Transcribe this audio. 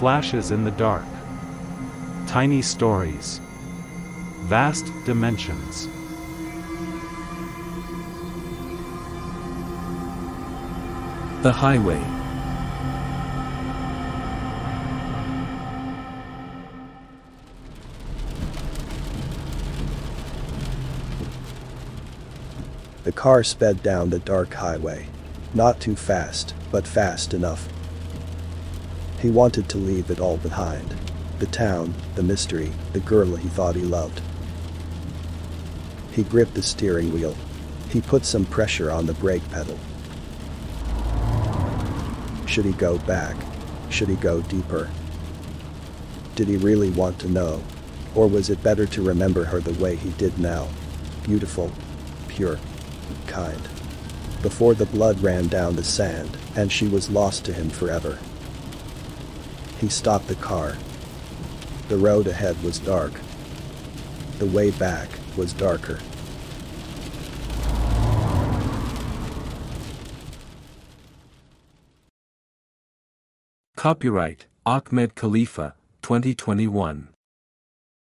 Flashes in the dark. Tiny stories. Vast dimensions. The highway. The car sped down the dark highway. Not too fast, but fast enough. He wanted to leave it all behind. The town, the mystery, the girl he thought he loved. He gripped the steering wheel. He put some pressure on the brake pedal. Should he go back? Should he go deeper? Did he really want to know? Or was it better to remember her the way he did now? Beautiful, pure, kind. Before the blood ran down the sand, and she was lost to him forever. He stopped the car. The road ahead was dark. The way back was darker. Copyright Ahmed Khalifa, 2021.